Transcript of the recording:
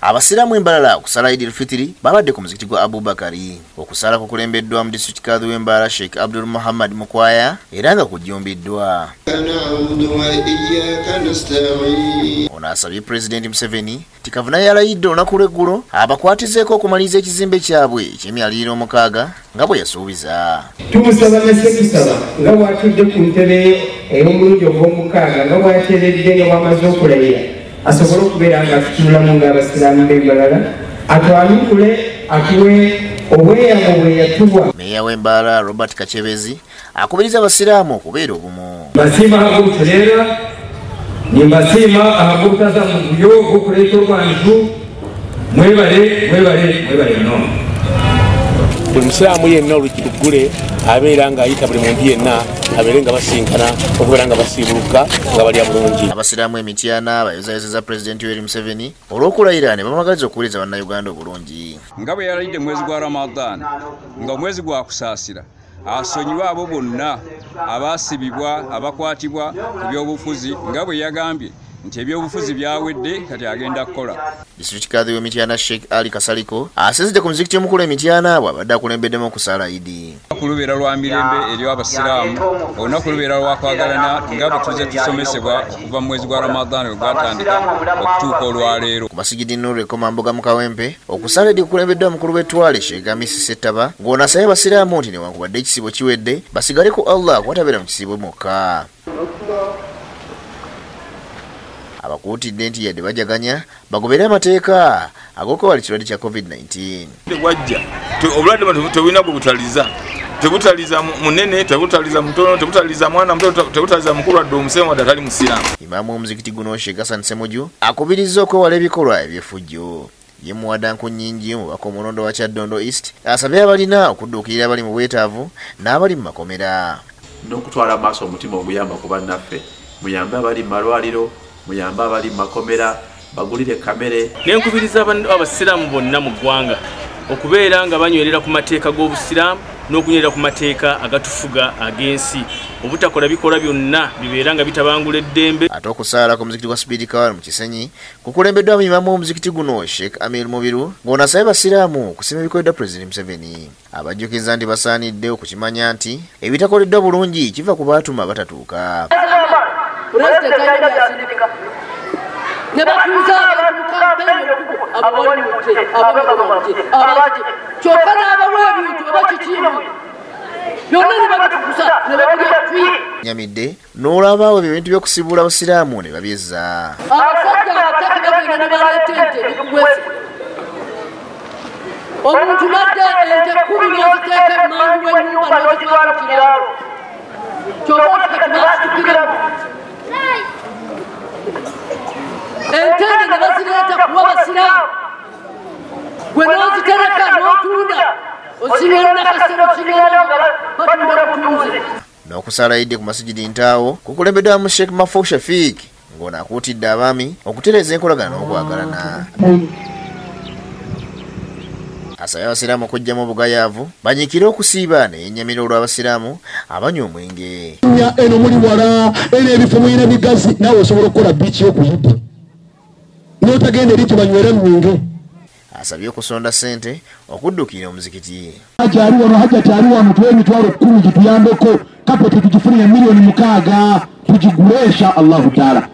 abasiraamu embalala okusala idi elfitiri babadde ku muzikiti gwa abubakari okusala kukulembeddwa mu disitulikiti kadhi w'embaala sheikh abdul muhammad mukwaya era nga kujjumbiddwa. Ono asabye pulezidenti museveni ti kavuna yalayidde olunaku lw'eggulo abakwatizeeko okumaliriza ekizimbe kyabwe eky'emyaliriro omukaaga nga bwe yasuubiza. Tumusaba ne setusaba nga bw'atudde ku ntebe ey'omulundi ogw'omukaaga nga bw'ateeredde nga bw'amaze okulayira asobole okubeera nga atutunulamu ng'abasiraamu b'embalala atwanukule atuwe obweyamo bwe yatuwa meeya w'embaala robert kacebezi. Akubiriza abasiraamu okubeera obumu. Mbasiima ahabw'obutereera nimbasiima ahabw'obutaza mu buyo bw'okuleeta obwanju. Mwebale mwebale mwebale nnyo buli musiraamu yenna oluggule abeera ng'ayita buli muntu yenna abeere nga basinkana okubeera nga basiibuluka nga balya bulungi. Abasiraamu emityana bayozayozeza pulezidenti yoweri museveni olw'okulayira ne bamwagaliza okuwuliriza bannayuganda obulungi. Nga bwe yalayidde mwezi gwa ramadan nga omwezi gwa kusaasira asonyiwe abo bonna abaasibibwa abakwatibwa ku byobufuzi nga bwe yagambye nti ebyobufuzi byawedde kati agenda kukola. Disitulikiti kadhi w'emityana sheikh ali kasaliko asinzidde ku muzikiti omukulu emityana bw'abadde akulembeddemu okusala idi olunaku lubeera lwa mirembe eri abasiraamu olunaku lubeera lwakwagalana nga bwe tuze tusomesebwa okuva mu mwezi gwa ramadani wegwatandika okutuuka olwaleero ku masigidi nuru ekomamboga mu kawempe okusala idi kukulembeddwa mukulu w'ettwale sheikh amisi settaba ng'ono asabye abasiraamu nti newankubadde ekisibo kiwedde basigale ku allah kubatabeera mu kisibo mwokka abakuutidde nti yadde bajaganya bagobere amateeka ag'okwewala ekirwadde kya covid-19 wajja obulwadde buno tebulina gwe butaliza. Tebutaliza munene tebutaliza mutono tebutaliza mwana muto tebutaliza mukulu adde omusemu wadde atali musiraamu. Imaamu w'omuzikiti guno sheikh hasan semuju akubiriza okwewala ebikolwa ebyefujjo ye muwadanku nnyingi mubaka omulondo wa kyaddondo east asabye abalina okudduukirira abali mu bwetaavu n'abali mu makomera. N'okutwala amaaso omutima oguyamba ku bannaffe muyambe abali mu malwaliro muyambe abali mu makomera bagulire kamere. Nenkubiriza abasiraamu bonna mu ggwanga okubeera nga banywerera ku mateeka g'obusiraamu n'okunywerera ku mateeka agatufuga ag'ensi. Obutakola bikolwa byonna bibeera nga bitabangula eddembe. Ate okusaala ku muzikiti gwa speedi kawal mu kisenyi kukulembeddwa mu imamu w'omuzikiti guno sheikh amir mubiru ng'ono asabye basiraamu okusima ebikoleddwa pulezidenti museveni. Abajjukiza nti basaanidde okukimanya nti ebitakoleddwa bulungi kiva ku baatuma batatuuka ne batuuza abantu mu kampeyini okugu abawalimute ababagamante abaki kyokka n'abawa ebintu oba kikimu byonna ne babitukusa ne babulya twi nyamidde n'olwabaawo ebyo ebintu by'okusibuula abasiraamu ne babyezza abasajja abataka bagenda ne baleeta ente nekugwese omuntu nadda ente kumi n'oziteeka emmanju w'ennyumba n'ozitwala ku kiraalo kyokka otikati n'azitukiramu entende ne bazireeta kuwa basiraamu gwe n'ozitereka n'otunda osimira nakasero kigenda nga batunda butunzi n'okusala yidde ku masigidi ntaawo kukulembeddwa mu sheikh mafou shafiik ng'ono akuutidde abaami okutereeza enkolagana n'okwagalana asabye abasiraamu okugyamu obugayaavu banyikire okusiiba neyennyamira olw'abasiraamu abanywa omwenge. Eno muli wala eno ebifo mulina bigazi naawe osobola okukola biiki y'okuyidde n'otagenda eri tebanywera mwenge asabye okusonda ssente okuddukira omuzikiti. Hajaali wano hajati ali wano tuwe emitwalo kkumi gituyambeko kapeti tugifunire miliyoni mukaaga tugigule insha allahu taala